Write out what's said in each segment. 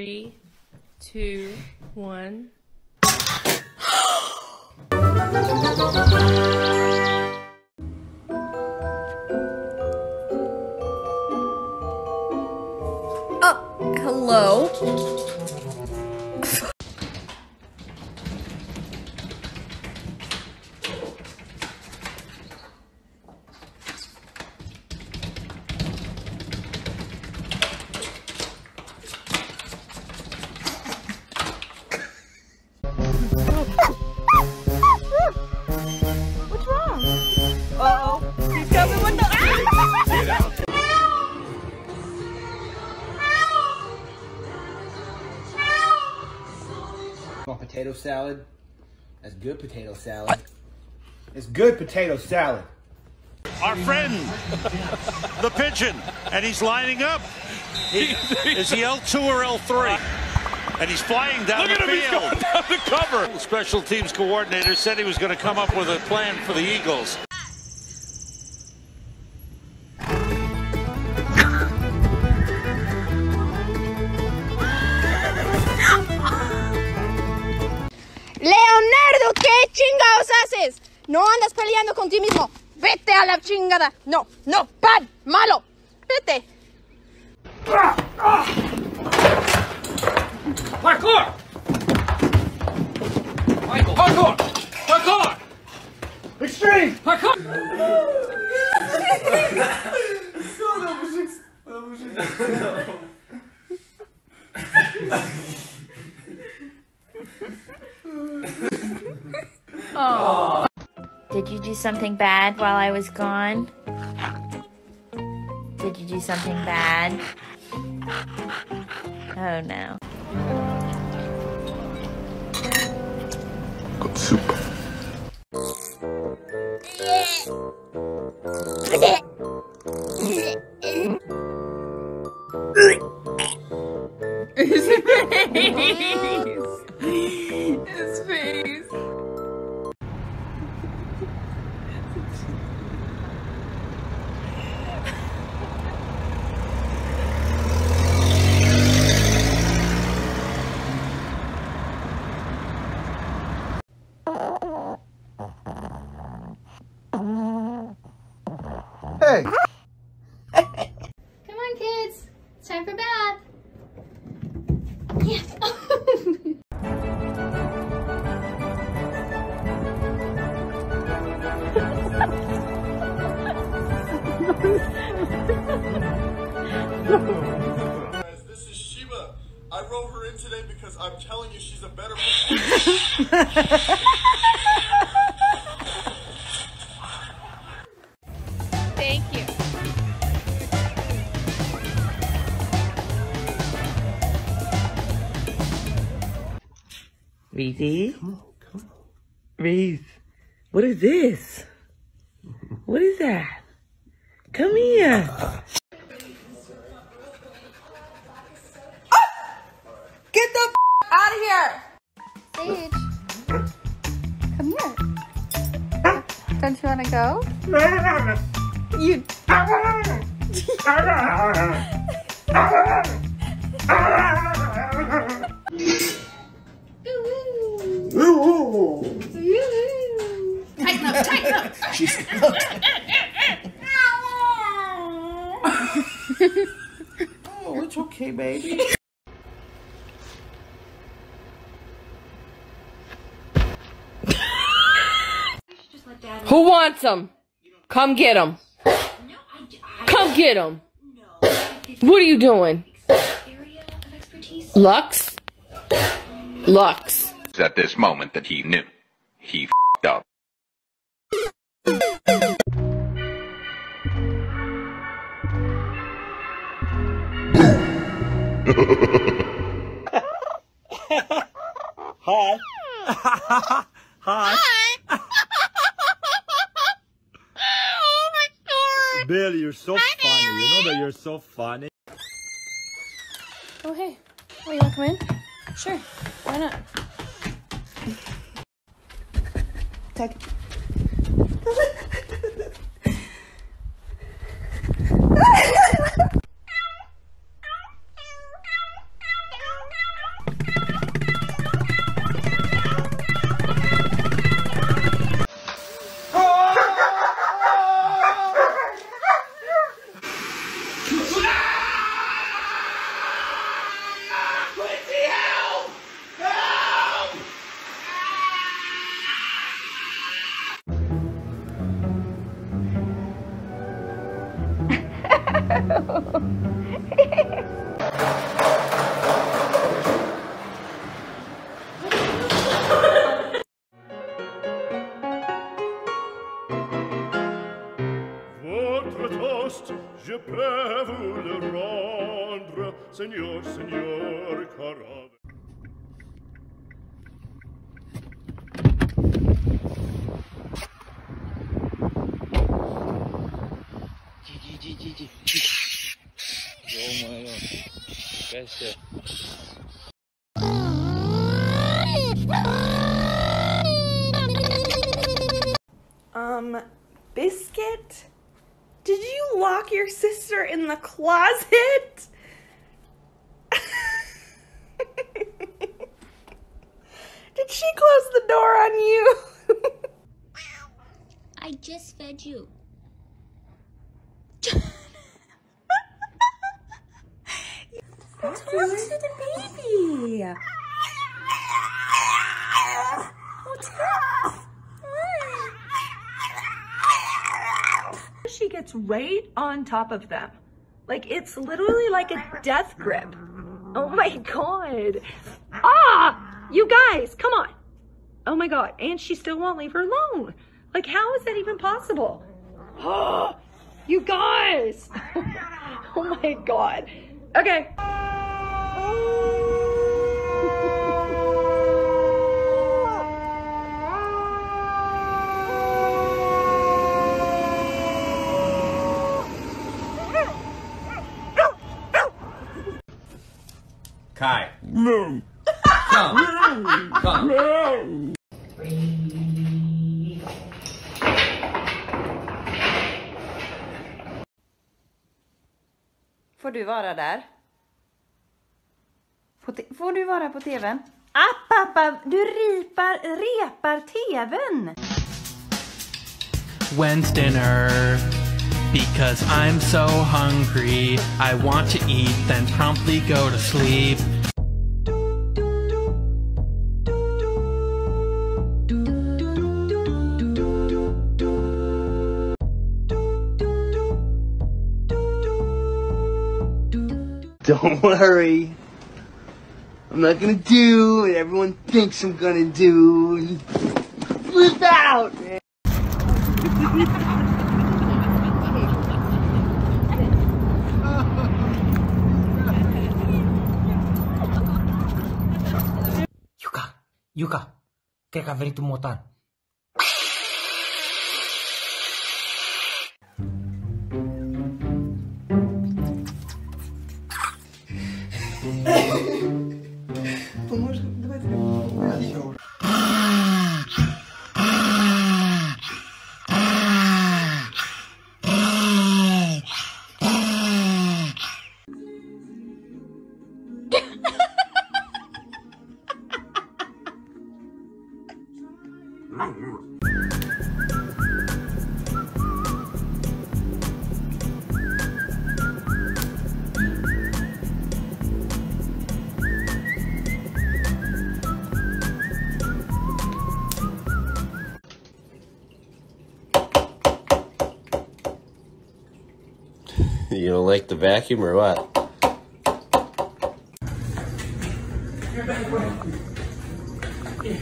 Three, two, one. potato salad? That's good potato salad. It's good potato salad. Our friend, the pigeon, and he's lining up. He, is he L2 or L3? And he's flying down Look the at him, he's field. going down the cover. The special teams coordinator said he was going to come up with a plan for the Eagles. Haces? No andas peleando con ti mismo. Vete a la chingada. No, no, pan, malo. Vete. Parkour! Michael, parkour! Parkour! Extreme! Parkour! You do something bad while I was gone? Did you do something bad? Oh no. Guys, this is Sheba. I wrote her in today because I'm telling you she's a better Thank you. Reese? Come on, come on. Reese, what is this? What is that? Come here. Ah! Get the out of here. Sage. Come here. Don't you want to go? You. tighten up, tighten up. Oh, it's okay, baby. Who wants them? Come get them. Come get them. What are you doing? Lux? Lux. at this moment that he knew. He fed up. Hi. Hi. oh my god. Bill, you're so funny. You know that you're so funny. Oh, hey. Oh, you want to come in? Sure. Why not? Tag. Votre toast, je peux vous le rendre, Seigneur, Seigneur, Carave. Um, Biscuit? Did you lock your sister in the closet? Did she close the door on you? I just fed you. The baby. She gets right on top of them. Like it's literally like a death grip. Oh my god. Ah! You guys, come on. Oh my god. And she still won't leave her alone. Like, how is that even possible? Oh, you guys. oh my god. Okay. Kai. No. Come. Come. No. Får du vara där? På te- Får du vara på tvn? App, app, app. Du ripar, repar tvn! When's dinner? Because I'm so hungry. I want to eat, then promptly go to sleep. Don't worry. I'm not gonna do what everyone thinks I'm gonna do. Flip out, man. Yuka, Yuka, kayak ka very tumutan. You don't like the vacuum or what? This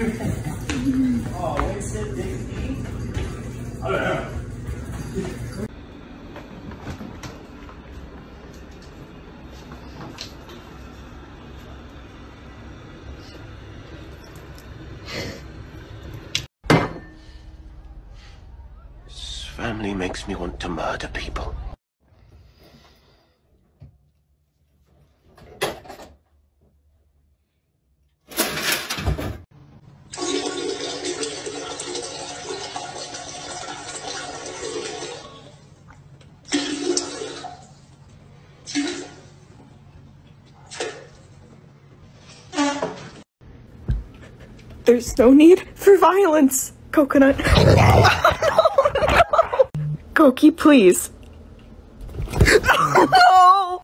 family makes me want to murder people. There's no need for violence, Coconut. Oh, Koki, please. no!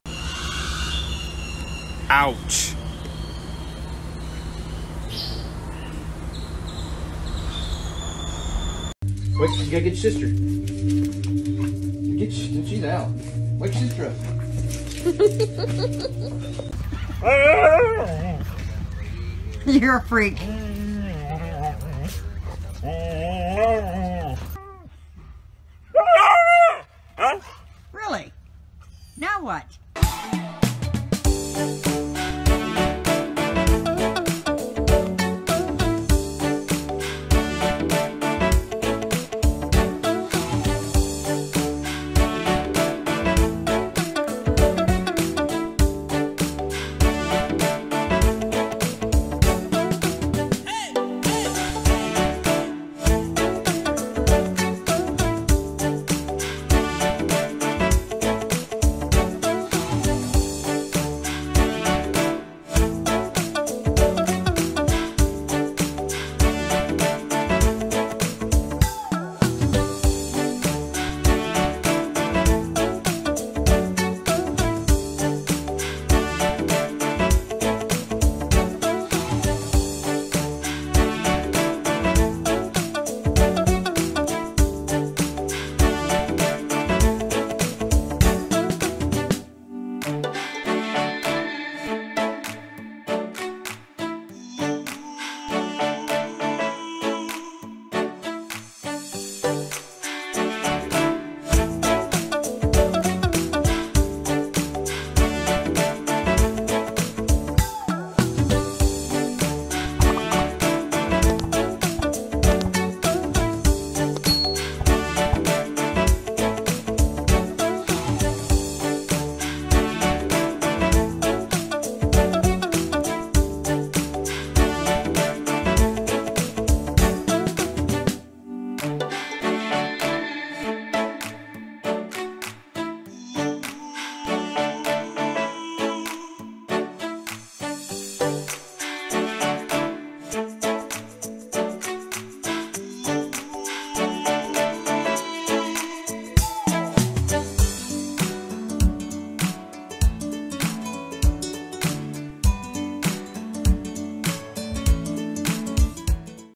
Ouch. Wait, you gotta get your sister. Get, she's out. What's his throat? You're a freak.